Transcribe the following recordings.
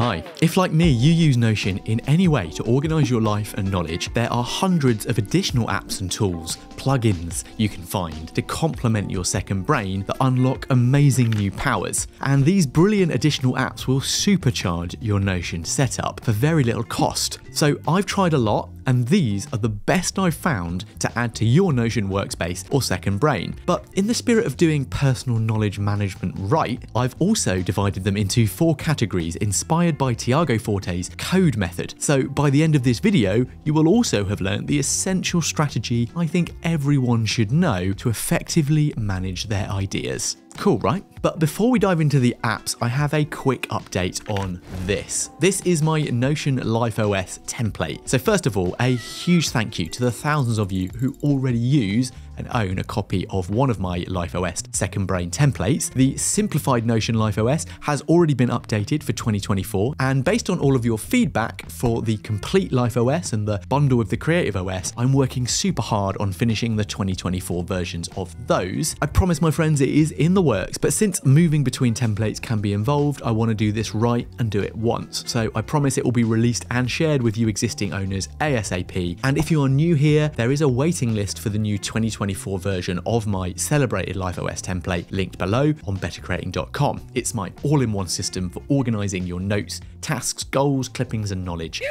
Hi. If, like me, you use Notion in any way to organize your life and knowledge, there are hundreds of additional apps and tools, plugins you can find to complement your second brain that unlock amazing new powers. And these brilliant additional apps will supercharge your Notion setup for very little cost. So I've tried a lot, and these are the best I've found to add to your Notion workspace or second brain. But in the spirit of doing personal knowledge management right, I've also divided them into four categories inspired by Tiago Forte's code method. So by the end of this video, you will also have learned the essential strategy I think everyone should know to effectively manage their ideas. Cool, right? But before we dive into the apps, I have a quick update on this. This is my Notion Life OS template. So first of all, a huge thank you to the thousands of you who already use and own a copy of one of my Life OS Second Brain templates. The simplified Notion Life OS has already been updated for 2024, and based on all of your feedback for the complete Life OS and the bundle with the Creative OS, I'm working super hard on finishing the 2024 versions of those. I promise my friends it is in the works, but since moving between templates can be involved, I want to do this right and do it once. So I promise it will be released and shared with you existing owners ASAP. And if you are new here, there is a waiting list for the new 2024 2024 version of my celebrated LifeOS template linked below on bettercreating.com. It's my all in one system for organizing your notes, tasks, goals, clippings, and knowledge.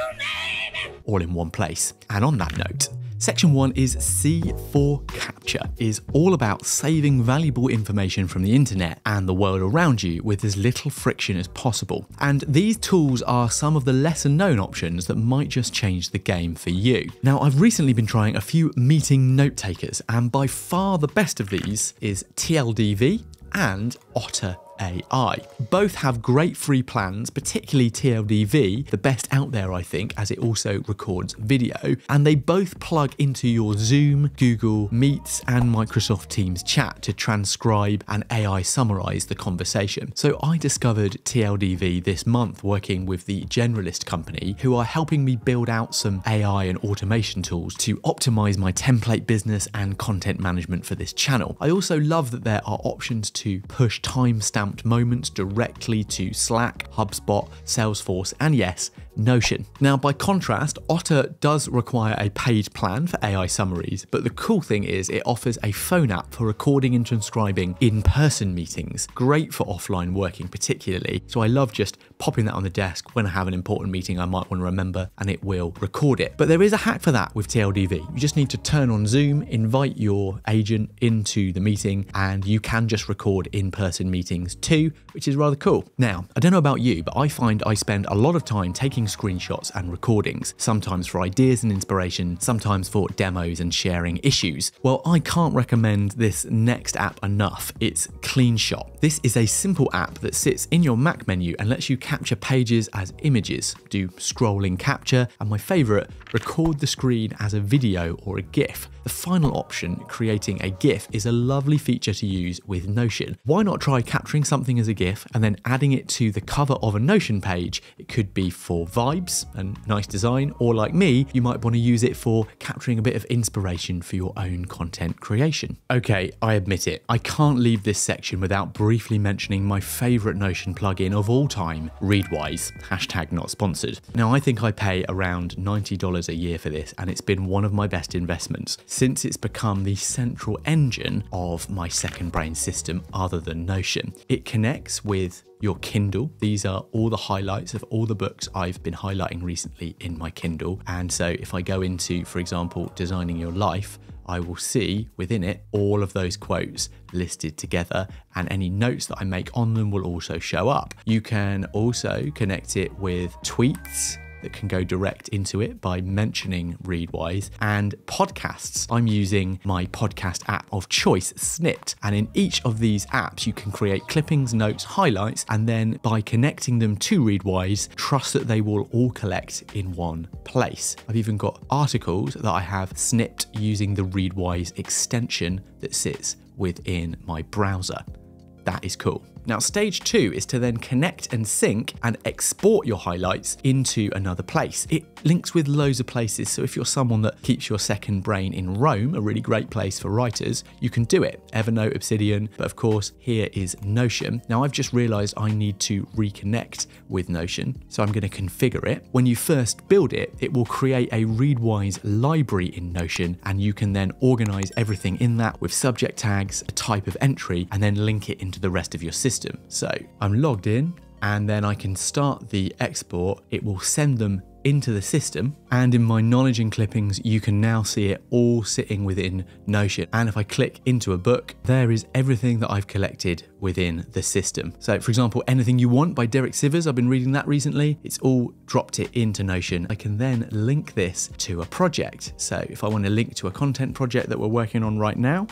All in one place. And on that note, Section 1 is C4 Capture, is all about saving valuable information from the internet and the world around you with as little friction as possible. And these tools are some of the lesser known options that might just change the game for you. Now, I've recently been trying a few meeting note takers, and by far the best of these is TLDV and Otter AI. Both have great free plans, particularly TLDV, the best out there, I think, as it also records video, and they both plug into your Zoom, Google Meets, and Microsoft Teams chat to transcribe and AI summarize the conversation. So I discovered TLDV this month working with the Generalist company, who are helping me build out some AI and automation tools to optimize my template business and content management for this channel. I also love that there are options to push timestamp moments directly to Slack, HubSpot, Salesforce, and yes, Notion. Now, by contrast, Otter does require a paid plan for AI summaries, but the cool thing is it offers a phone app for recording and transcribing in person meetings. Great for offline working, particularly. So I love just popping that on the desk when I have an important meeting I might want to remember and it will record it. But there is a hack for that with TLDV. You just need to turn on Zoom, invite your agent into the meeting, and you can just record in person meetings too, which is rather cool. Now, I don't know about you, but I find I spend a lot of time taking screenshots and recordings, sometimes for ideas and inspiration, sometimes for demos and sharing issues. Well, I can't recommend this next app enough. It's CleanShot. This is a simple app that sits in your Mac menu and lets you capture pages as images, do scrolling capture, and my favorite, record the screen as a video or a GIF. The final option, creating a GIF, is a lovely feature to use with Notion. Why not try capturing something as a GIF and then adding it to the cover of a Notion page? It could be for vibes and nice design, or like me, you might want to use it for capturing a bit of inspiration for your own content creation. Okay, I admit it, I can't leave this section without briefly mentioning my favorite Notion plugin of all time, Readwise, hashtag not sponsored. Now, I think I pay around $90 a year for this, and it's been one of my best investments since it's become the central engine of my second brain system other than Notion. It connects with your Kindle. These are all the highlights of all the books I've been highlighting recently in my Kindle. And so if I go into, for example, designing your life, I will see within it all of those quotes listed together and any notes that I make on them will also show up. You can also connect it with tweets that can go direct into it by mentioning Readwise and podcasts. I'm using my podcast app of choice, Snipd, and in each of these apps, you can create clippings, notes, highlights, and then by connecting them to Readwise, trust that they will all collect in one place. I've even got articles that I have snipped using the Readwise extension that sits within my browser. That is cool. Now, stage two is to then connect and sync and export your highlights into another place. It links with loads of places. So if you're someone that keeps your second brain in Roam, a really great place for writers, you can do it. Evernote, Obsidian, but of course, here is Notion. Now, I've just realized I need to reconnect with Notion, so I'm going to configure it. When you first build it, it will create a Readwise library in Notion, and you can then organize everything in that with subject tags, a type of entry, and then link it into the rest of your system. So I'm logged in, and then I can start the export. It will send them into the system. And in my knowledge and clippings, you can now see it all sitting within Notion. And if I click into a book, there is everything that I've collected within the system. So for example, Anything You Want by Derek Sivers, I've been reading that recently. It's all dropped it into Notion. I can then link this to a project. So if I want to link to a content project that we're working on right now,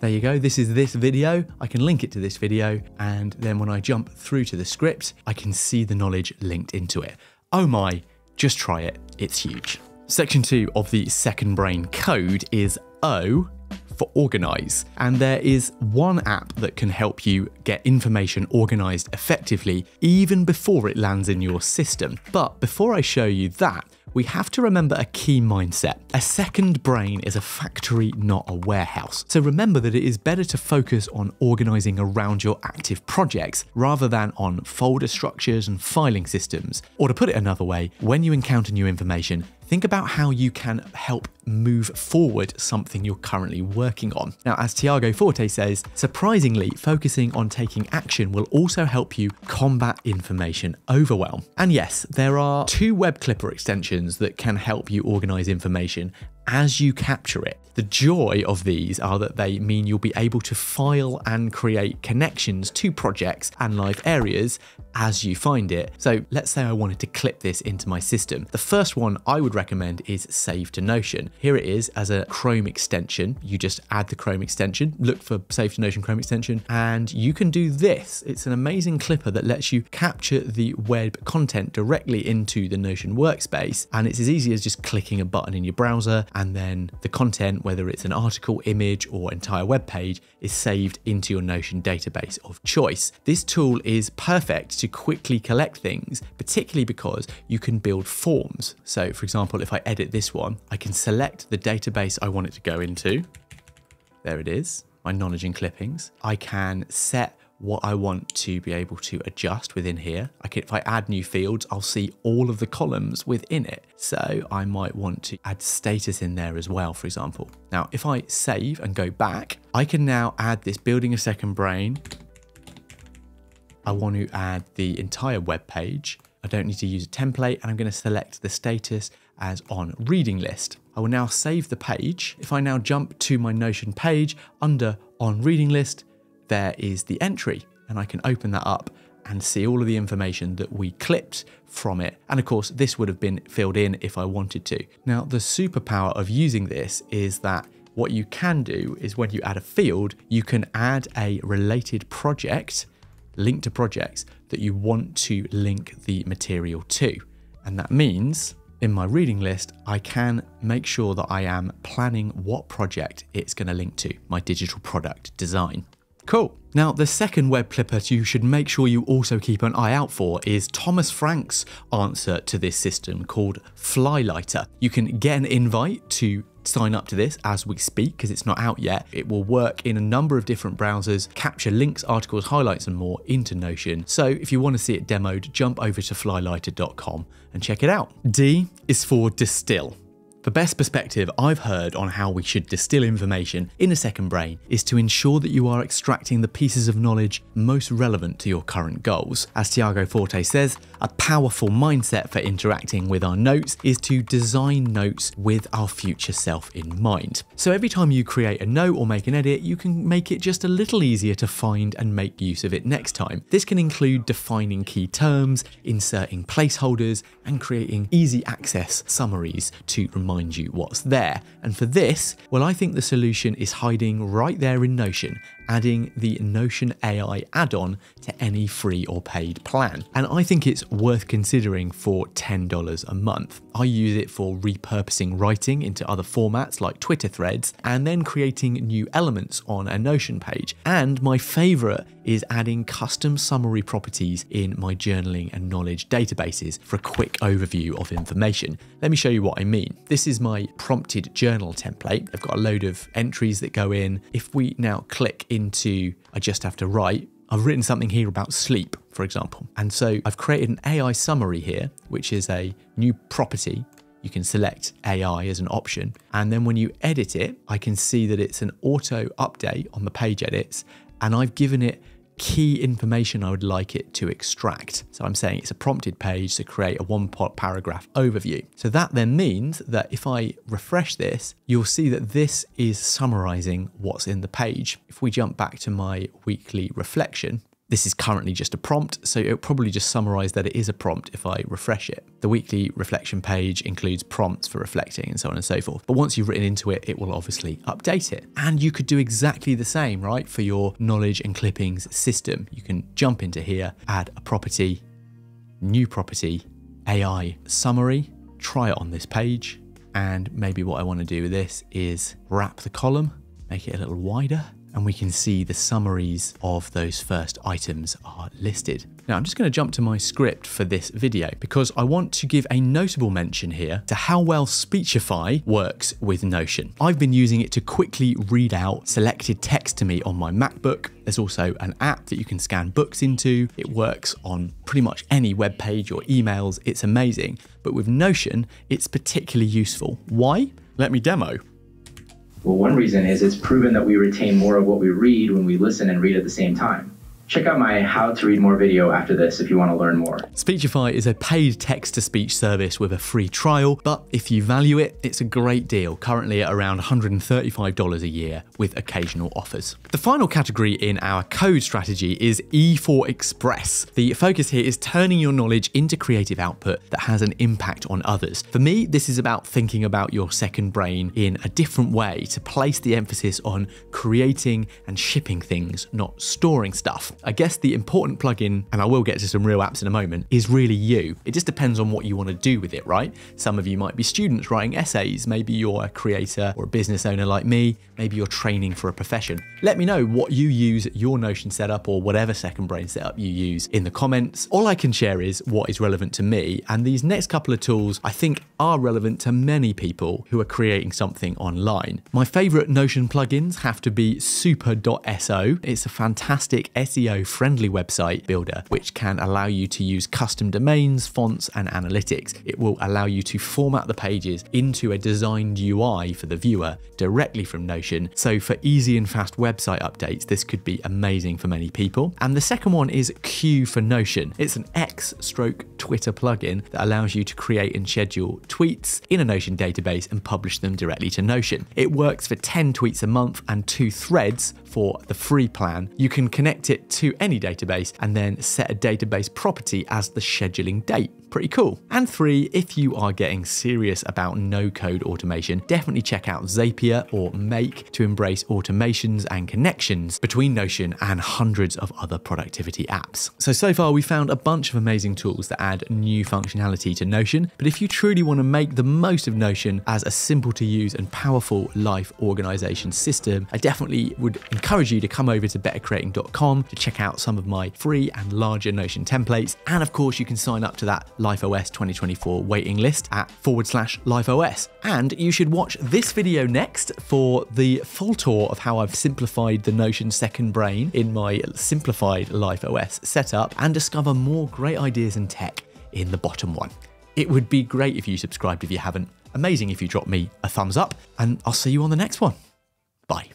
there you go, this is this video. I can link it to this video, and then when I jump through to the script, I can see the knowledge linked into it. Oh my, just try it, it's huge. Section two of the second brain code is O for organize. And there is one app that can help you get information organized effectively even before it lands in your system. But before I show you that, we have to remember a key mindset. A second brain is a factory, not a warehouse. So remember that it is better to focus on organizing around your active projects rather than on folder structures and filing systems. Or to put it another way, when you encounter new information, think about how you can help move forward something you're currently working on. Now, as Tiago Forte says, surprisingly, focusing on taking action will also help you combat information overwhelm. And yes, there are two web clipper extensions that can help you organize information as you capture it. The joy of these are that they mean you'll be able to file and create connections to projects and live areas as you find it. So let's say I wanted to clip this into my system. The first one I would recommend is Save to Notion. Here it is as a Chrome extension. You just add the Chrome extension, look for Save to Notion Chrome extension, and you can do this. It's an amazing clipper that lets you capture the web content directly into the Notion workspace. And it's as easy as just clicking a button in your browser and then the content whether it's an article, image, or entire web page, is saved into your Notion database of choice. This tool is perfect to quickly collect things, particularly because you can build forms. So, for example, if I edit this one, I can select the database I want it to go into. There it is, my knowledge and clippings. I can set what I want to be able to adjust within here. I can, if I add new fields, I'll see all of the columns within it. So I might want to add status in there as well, for example. Now, if I save and go back, I can now add this building a second brain. I want to add the entire web page. I don't need to use a template and I'm going to select the status as on reading list. I will now save the page. If I now jump to my Notion page under on reading list, there is the entry and I can open that up and see all of the information that we clipped from it. And of course, this would have been filled in if I wanted to. Now, the superpower of using this is that what you can do is when you add a field, you can add a related project, link to projects that you want to link the material to. And that means in my reading list, I can make sure that I am planning what project it's going to link to, my digital product design. Cool. Now, the second web clipper you should make sure you also keep an eye out for is Thomas Frank's answer to this system called Flylighter. You can get an invite to sign up to this as we speak because it's not out yet. It will work in a number of different browsers, capture links, articles, highlights, and more into Notion. So if you want to see it demoed, jump over to flylighter.com and check it out. D is for distill. The best perspective I've heard on how we should distill information in a second brain is to ensure that you are extracting the pieces of knowledge most relevant to your current goals. As Tiago Forte says, a powerful mindset for interacting with our notes is to design notes with our future self in mind. So every time you create a note or make an edit, you can make it just a little easier to find and make use of it next time. This can include defining key terms, inserting placeholders, and creating easy access summaries to remind remind you what's there. And for this, well, I think the solution is hiding right there in Notion adding the Notion AI add-on to any free or paid plan. And I think it's worth considering for $10 a month. I use it for repurposing writing into other formats like Twitter threads and then creating new elements on a Notion page. And my favorite is adding custom summary properties in my journaling and knowledge databases for a quick overview of information. Let me show you what I mean. This is my prompted journal template. I've got a load of entries that go in. If we now click into I just have to write, I've written something here about sleep, for example. And so I've created an AI summary here, which is a new property. You can select AI as an option. And then when you edit it, I can see that it's an auto update on the page edits. And I've given it key information I would like it to extract. So I'm saying it's a prompted page to create a one paragraph overview. So that then means that if I refresh this, you'll see that this is summarizing what's in the page. If we jump back to my weekly reflection, this is currently just a prompt, so it'll probably just summarize that it is a prompt if I refresh it. The weekly reflection page includes prompts for reflecting and so on and so forth. But once you've written into it, it will obviously update it. And you could do exactly the same, right, for your knowledge and clippings system. You can jump into here, add a property, new property, AI summary, try it on this page. And maybe what I want to do with this is wrap the column, make it a little wider and we can see the summaries of those first items are listed. Now I'm just going to jump to my script for this video because I want to give a notable mention here to how well Speechify works with Notion. I've been using it to quickly read out selected text to me on my MacBook. There's also an app that you can scan books into. It works on pretty much any web page or emails. It's amazing. But with Notion, it's particularly useful. Why? Let me demo. Well, one reason is it's proven that we retain more of what we read when we listen and read at the same time. Check out my How to Read More video after this if you want to learn more. Speechify is a paid text to speech service with a free trial, but if you value it, it's a great deal, currently at around $135 a year with occasional offers. The final category in our code strategy is E4 Express. The focus here is turning your knowledge into creative output that has an impact on others. For me, this is about thinking about your second brain in a different way to place the emphasis on creating and shipping things, not storing stuff. I guess the important plugin, and I will get to some real apps in a moment, is really you. It just depends on what you want to do with it, right? Some of you might be students writing essays, maybe you're a creator or a business owner like me, maybe you're training for a profession. Let me know what you use your Notion setup or whatever second brain setup you use in the comments. All I can share is what is relevant to me, and these next couple of tools I think are relevant to many people who are creating something online. My favorite Notion plugins have to be super.so. It's a fantastic SEO SEO friendly website builder, which can allow you to use custom domains, fonts, and analytics. It will allow you to format the pages into a designed UI for the viewer directly from Notion. So for easy and fast website updates, this could be amazing for many people. And the second one is Q for Notion. It's an X stroke Twitter plugin that allows you to create and schedule tweets in a Notion database and publish them directly to Notion. It works for 10 tweets a month and two threads for the free plan. You can connect it to any database and then set a database property as the scheduling date. Pretty cool. And three, if you are getting serious about no code automation, definitely check out Zapier or Make to embrace automations and connections between Notion and hundreds of other productivity apps. So, so far we found a bunch of amazing tools that add new functionality to Notion. But if you truly want to make the most of Notion as a simple to use and powerful life organization system, I definitely would encourage you to come over to bettercreating.com to check out some of my free and larger Notion templates. And of course, you can sign up to that LifeOS 2024 waiting list at forward slash LifeOS. And you should watch this video next for the full tour of how I've simplified the Notion second brain in my simplified LifeOS setup and discover more great ideas and tech in the bottom one. It would be great if you subscribed if you haven't. Amazing if you drop me a thumbs up, and I'll see you on the next one. Bye.